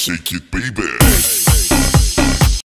shake it, baby.